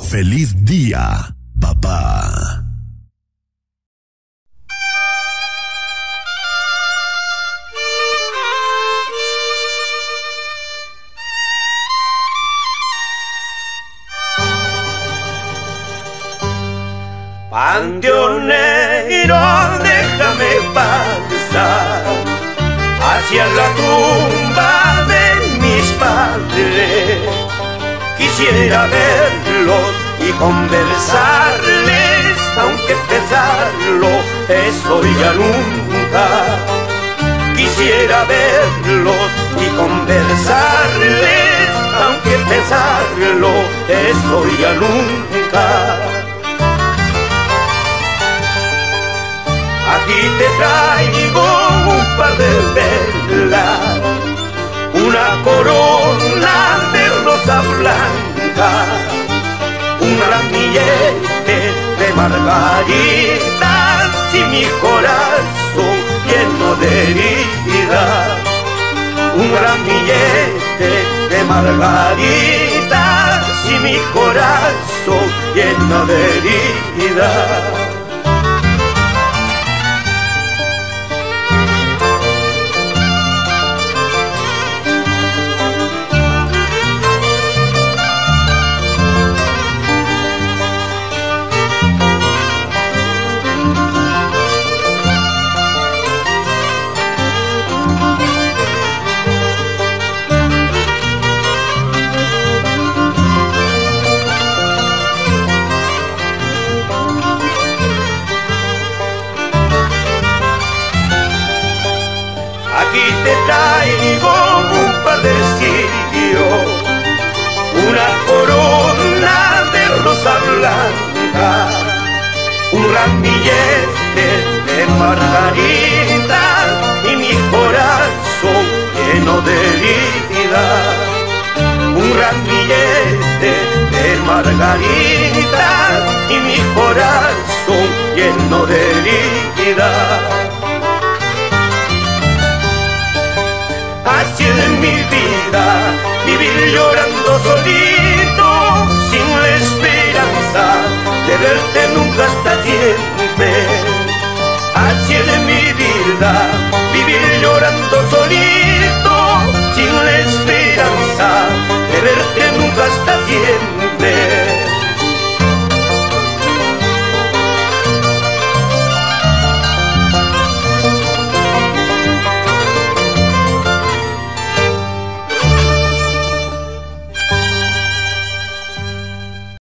Feliz día, papá. Panteonero, déjame pasar hacia la Quisiera verlos y conversarles, aunque pesarlo, eso ya nunca. Quisiera verlos y conversarles, aunque pesarlo, eso ya nunca. Aquí te traigo un par de velas, una corona margaritas y mi corazón lleno de heridas. Un ramillete de margaritas y mi corazón lleno de heridas. Aquí te traigo un par de cirios, una corona de rosa blanca, un ramillete de margarita y mi corazón lleno de vida. Un ramillete de margarita y mi corazón lleno de vida. tiene mi vida, vivir llorando solito, sin la esperanza de verte nunca hasta siempre. Así es mi vida, vivir